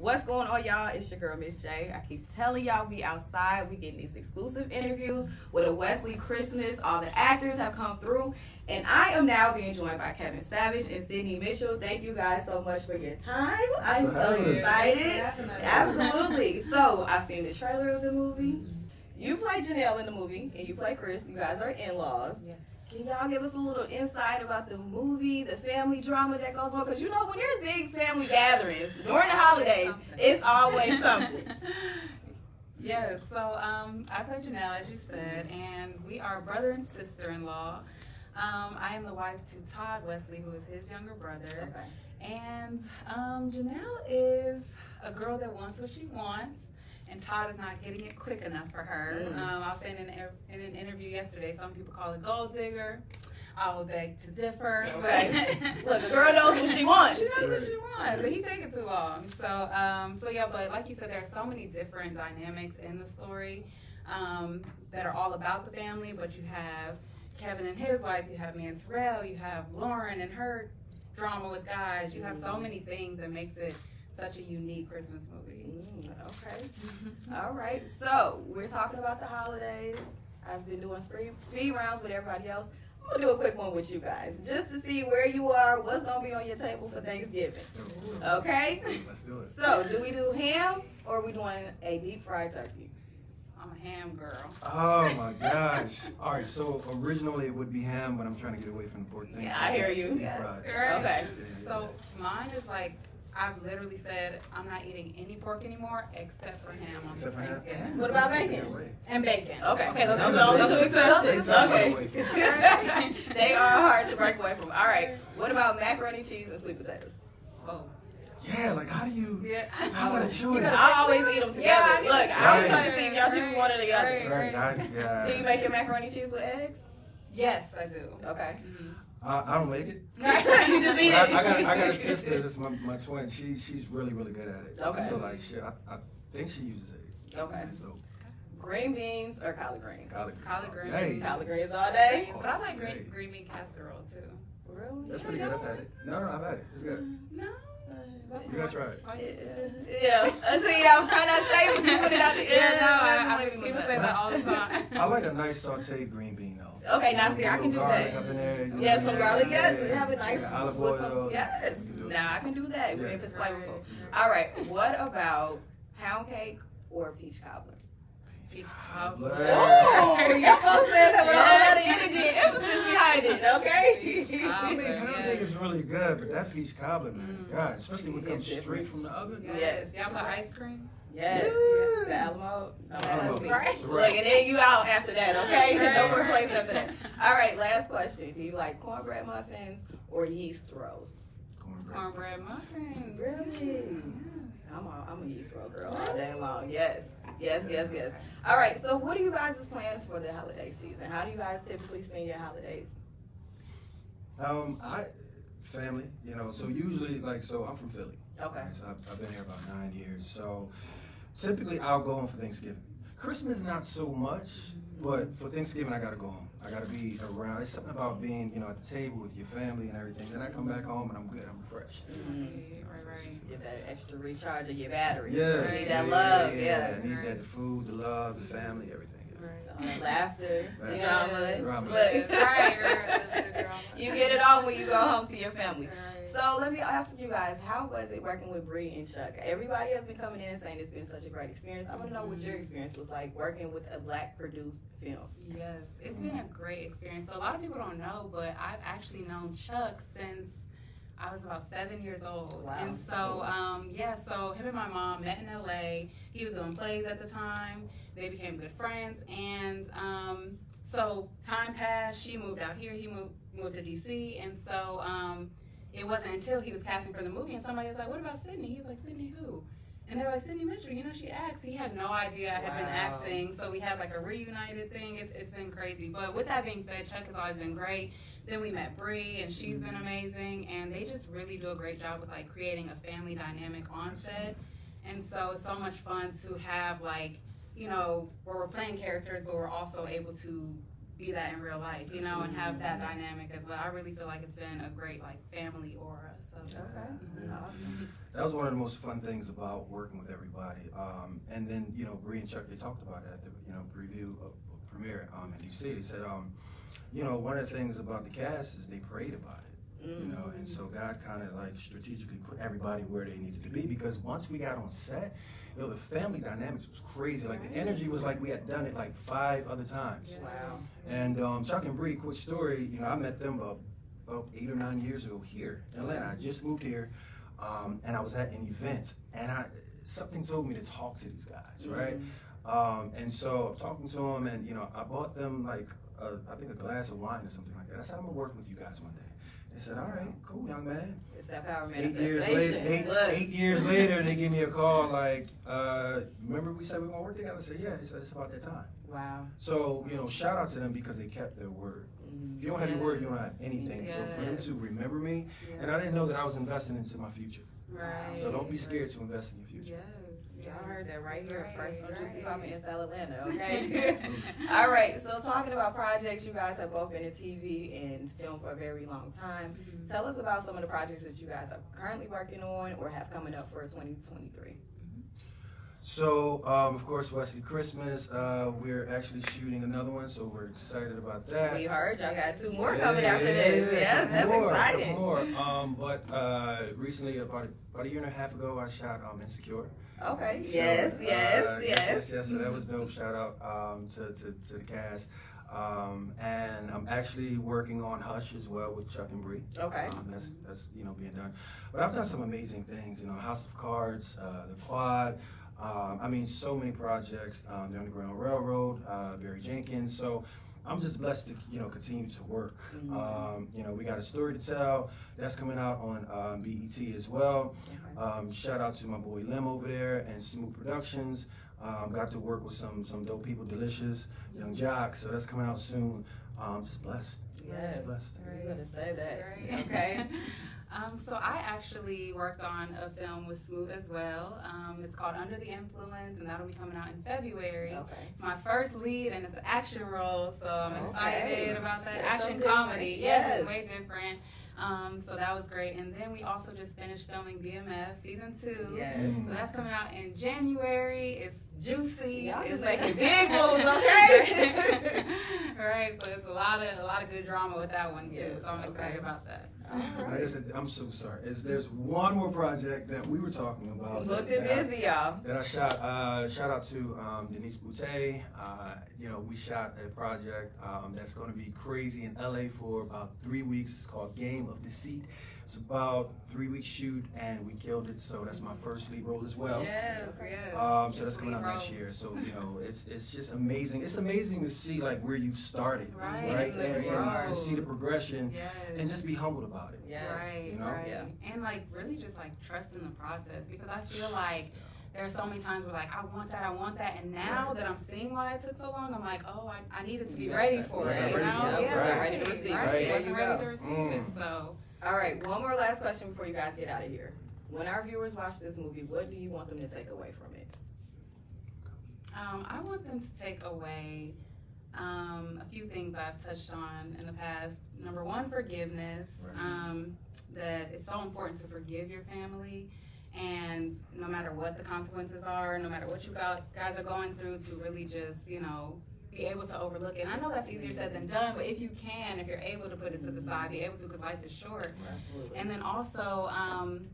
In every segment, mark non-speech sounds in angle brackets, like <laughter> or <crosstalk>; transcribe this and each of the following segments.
What's going on, y'all? It's your girl, Miss J. I keep telling y'all we outside. We getting these exclusive interviews with a Wesley Christmas. All the actors have come through. And I am now being joined by Kevin Savage and Sydney Mitchell. Thank you guys so much for your time. I'm so excited. Absolutely. <laughs> So I've seen the trailer of the movie. You play Janelle in the movie, and you play Chris. You guys are in-laws. Yes. Can y'all give us a little insight about the movie, the family drama that goes on? Because you know, when there's big family gatherings during the holidays, it's always something. <laughs> Yes, so um, I play Janelle, as you said, and we are brother and sister in law. Um, I am the wife to Todd Wesley, who is his younger brother. Okay. And um, Janelle is a girl that wants what she wants, and Todd is not getting it quick enough for her. Mm. Um, I was saying in, in an interview yesterday, some people call it gold digger. I would beg to differ. Okay. But Look, the girl knows what she wants. <laughs> she knows what she wants, but he taking too long. So, um, so yeah, but like you said, there are so many different dynamics in the story um, that are all about the family. But you have Kevin and his wife, you have me and you have Lauren and her drama with guys. You have so many things that makes it such a unique Christmas movie. Mm, okay. <laughs> All right. So we're talking about the holidays. I've been doing speed, speed rounds with everybody else. I'm gonna do a quick one with you guys, just to see where you are, what's gonna be on your table for Thanksgiving. Okay. Let's do it. So, do we do ham or are we doing a deep fried turkey? I'm a ham girl. Oh my <laughs> gosh. All right, so originally it would be ham, but I'm trying to get away from the pork thing. Yeah, so I hear you. Deep Yeah. fried. Right. Okay. Yeah, So mine is like I've literally said I'm not eating any pork anymore except for ham on Except for ham. Thanksgiving. ham about bacon? And bacon. Okay. Okay, those Those are are the the only two exceptions. It's hard to Okay. <laughs> away from. <laughs> they are hard to break away from. All right. What about macaroni, cheese, and sweet potatoes? Oh. Yeah, like how do you? Yeah. How's that a choice? I always eat them together. Yeah, I do. Look, I was trying to see if y'all choose one or the other. Right. Right, I, yeah. Do you make your macaroni cheese with eggs? Yes, I do. Okay. Mhm. I, I don't make it. <laughs> you just eat it. I, I got I got a sister that's my, my twin. She she's really really good at it. Okay. So like shit, I, I think she uses it. Okay. It's dope. Green beans or collard greens? Collard greens. Collard all greens. day. Collard greens all day. But I like green, green bean casserole too. Really? That's pretty good. I've had it. No, no, I've had it. It's good. No. That's You gotta try it. Oh, yeah. <laughs> Yeah. See, I was trying not to say, but you put it out the <laughs> Yeah, no, I, I, Let me people say that that all the time. I like a nice sauteed green bean though. Okay, now see, I can do that. Up in there, you know, Yeah, some garlic, yes. yeah, have a nice yeah, olive with some- Yes. You it. Now I can do that Yeah. if it's flavorful. All right. What about pound cake or peach cobbler? Peach cobbler. cobbler. Oh, y'all it. <laughs> Okay. I cobbler. mean, pound cake is really good, but that peach cobbler, man, Mm. God, especially when it comes different. straight from the oven. Yes. Y'all put ice cream? Yes. Yeah. The à la mode. No, à la mode. that's me. Right. It's Look, and then you out after that, okay? There's no more place after that. All right, last question. Do you like cornbread muffins or yeast rolls? Cornbread. Cornbread muffins. Really? I'm a, I'm a yeast roll girl all day long. Yes, yes, yes, yes. All right. So, what are you guys' plans for the holiday season? How do you guys typically spend your holidays? Um, I family, you know. So usually, like, so I'm from Philly. Okay. Right, so I've, I've been here about nine years. So typically, I'll go home for Thanksgiving. Christmas, not so much, but for Thanksgiving, I gotta go home. I gotta be around. It's something about being, you know, at the table with your family and everything. Then I come back home and I'm good. I'm refreshed. Right, right. Get that extra recharge of your battery. Yeah, You need yeah, that love. yeah, Yeah. I need that. The food, the love, the family, everything. Yeah. Uh, laughter, the drama. Drama. Right, right, right. You get it all when you go home to your family. So let me ask you guys, how was it working with Bree and Chuck? Everybody has been coming in and saying it's been such a great experience. I want to know what your experience was like working with a black produced film. Yes, it's been a great experience. So a lot of people don't know, but I've actually known Chuck since I was about seven years old. Wow. And so, um, yeah, so him and my mom met in LA. He was doing plays at the time. They became good friends. And um, so time passed. She moved out here. He moved moved to DC. And so um, it wasn't until he was casting for the movie and somebody was like, "What about Sydney?" He was like, "Sydney who?" And they're like, Sydney Mitchell, you know, she acts. He had no idea I had been acting. So we had like a reunited thing. It's, it's been crazy. But with that being said, Chuck has always been great. Then we met Bree, and she's been amazing. And they just really do a great job with like creating a family dynamic on set. And so it's so much fun to have like, you know, where we're playing characters, but we're also able to be that in real life, you know, and have that dynamic as well. I really feel like it's been a great like family aura. So Okay. Yeah. Awesome. that was one of the most fun things about working with everybody. Um, and then you know, Bree and Chuck they talked about it at the you know preview of, of premiere um, in DC. They said, um, you know, one of the things about the cast is they prayed about it. Mm. You know, and so God kind of like strategically put everybody where they needed to be because once we got on set, you know, the family dynamics was crazy. Like the energy was like we had done it like five other times. Wow. And um, Chuck and Bree, quick story, you know, I met them about, about eight or nine years ago here in Atlanta. I just moved here, um, and I was at an event, and I something told me to talk to these guys, right? Mm. Um, and so I'm talking to them, and you know, I bought them like a, I think a glass of wine or something like that. I said I'm gonna work with you guys one day. They said, "All right, cool, young man." It's that power Eight years later, eight, eight years later, they give me a call <laughs> like, uh, "Remember we said we gonna work together?" I said, "Yeah." They said it's about that time. Wow. So you know, shout out to them because they kept their word. Mm. If you don't have your word, you don't have anything. So for them to remember me, and I didn't know that I was investing into my future. Right. So don't be scared to invest in your future. Yes. Y'all heard that right here Right, first on Juicy right. Coffee in South Atlanta, <laughs> okay? <laughs> All right, so talking about projects, you guys have both been in TV and film for a very long time. Mhm. Tell us about some of the projects that you guys are currently working on or have coming up for 2023. So um, of course, Wesley Christmas. Uh, we're actually shooting another one, so we're excited about that. We heard y'all got two more Yeah, coming yeah, after yeah, this. yeah, Yes, that's more, exciting. More. Um, but uh, recently, about a, about a year and a half ago, I shot um, Insecure. Okay. So, yes, uh, yes, yes. yes, yes. So that was dope. Shout out um, to, to, to the cast. Um, and I'm actually working on Hush as well with Chuck and Bree. Okay. Um, that's that's you know being done. But I've done some amazing things. You know, House of Cards, uh, The Quad. Um, I mean, so many projects. Um, the Underground Railroad, uh, Barry Jenkins. So. I'm just blessed to you know continue to work. Mhm. Um, you know we got a story to tell that's coming out on um, BET as well. Um, shout out to my boy Lim over there and Smooth Productions. Um, got to work with some some dope people, Delicious, Young Jock. So that's coming out soon. Um, just blessed. Yes. Just blessed. You gotta say that. Right. Okay. <laughs> um, so I actually worked on a film with Smooth as well. Um, it's called Under the Influence, and that'll be coming out in February. Okay. It's my first lead, and it's an action role, so I'm Okay. excited about that. That's so action different. comedy, yes, Yes. it's way different. Um, so that was great, and then we also just finished filming BMF season two. Yes. So that's coming out in January. It's juicy. Y'all it's just making big moves, okay? <laughs> right. So it's a lot of a lot of good drama with that one too. Yes, so I'm excited okay. about that. And I just, I'm so sorry. Is there's one more project that we were talking about Looked that, I, busy, y'all. that I shot. Uh, shout out to um, Denise Boutte. Uh, you know, we shot a project um, that's going to be crazy in LA for about three weeks. It's called Game of Deceit. It's about three week shoot, and we killed it. So that's my first lead role as well. Yes, yes. Um, so that's coming out next year. So you know, it's it's just amazing. It's amazing to see like where you started, Right, right? the And, and to see the progression Yes. and just be humbled about it. Yes. Right, You know? right. Yeah. And like really just like trusting the process because I feel like there are so many times where like I want that, I want that, and now that I'm seeing why it took so long, I'm like, oh, I, I needed to be You ready for trust it. it. You know? for it. Yeah, Right. Ready to receive it. Right. Right. Wasn't ready to receive Mm. it. So All right, one more last question before you guys get out of here. When our viewers watch this movie, what do you want them to take away from it? um, I want them to take away um, a few things I've touched on in the past. Number one, forgiveness. Right. Um, that it's so important to forgive your family. And no matter what the consequences are, no matter what you guys are going through, to really just, you know, be able to overlook it. And I know that's easier said than done, but if you can, if you're able to put it to the side, be able to, because life is short. Absolutely. And then also, um,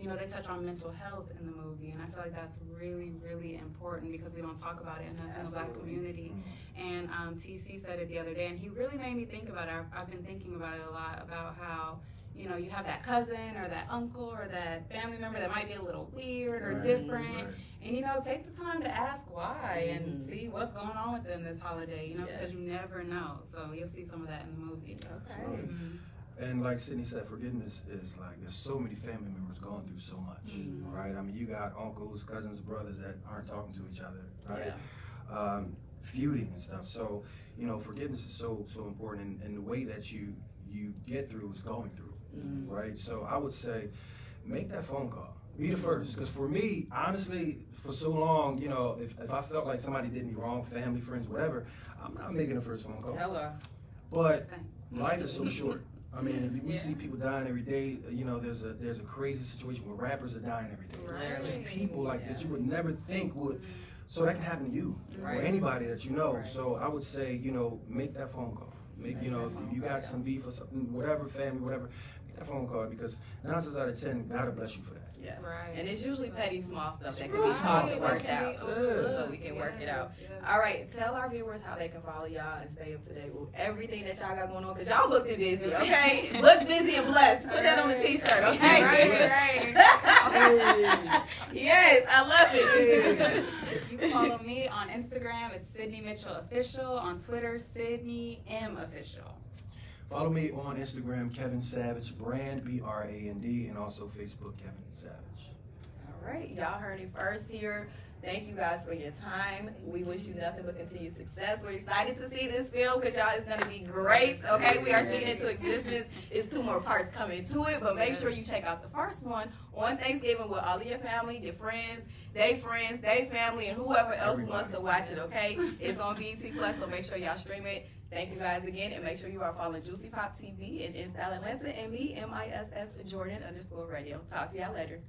you know, they touch on mental health in the movie, and I feel like that's really, really important because we don't talk about it in the, in the black Absolutely. community. And um, TC said it the other day, and he really made me think about it. I've, I've been thinking about it a lot about how, you know, you have that cousin or that uncle or that family member that might be a little weird or Right, different. right. And, you know, take the time to ask why and Mhm. see what's going on with them this holiday, you know, because Yes. you never know. So you'll see some of that in the movie. Okay. Absolutely. And like Sydney said, forgiveness is like there's so many family members going through so much, Mhm. right? I mean, you got uncles, cousins, brothers that aren't talking to each other, right? Yeah. Um, feuding and stuff. So you know, forgiveness is so so important, and, and the way that you you get through is going through, Mhm. right? So I would say, make that phone call. Be the first, because for me, honestly, for so long, you know, if, if I felt like somebody did me wrong, family, friends, whatever, I'm not making the first phone call. Hello. But life is so short. <laughs> I mean, Yes, we yeah. see people dying every day. Uh, you know, there's a there's a crazy situation where rappers are dying every day. Right. Just people like that you would never think would. So that can happen to you Right. or anybody that you know. Right. So I would say, you know, make that phone call. Make you know if you got some beef or something, whatever, family, whatever, make that phone call because nine times out of ten, God bless you for that. Yeah. Right. And it's usually petty small stuff that can Real be small talked and stuff. worked out. Yeah. So we can work it out. All right, tell our viewers how they can follow y'all and stay up to date with everything that y'all got going on because y'all booked and busy, okay? Booked, busy, and blessed. Put that on the t-shirt, okay? Right, right. <laughs> yes, I love it. You follow me on Instagram. It's Sydney Mitchell Official. On Twitter, Sydney M Official. Follow me on Instagram, Kevin Savage Brand, B R A N D, and also Facebook, Kevin Savage. All right, y'all heard it first here. Thank you guys for your time. We wish you nothing but continued success. We're excited to see this film because y'all is gonna be great. Okay, we are speaking into existence. It's two more parts coming to it, but make sure you check out the first one on Thanksgiving with all your family, your friends, they friends, they family, and whoever else Everybody. wants to watch it. Okay, it's on BET Plus, so make sure y'all stream it. Thank you guys again, and make sure you are following Juicy Pop TV and N'Style Atlanta and me, M I S S Jordan underscore Radio. Talk to y'all later.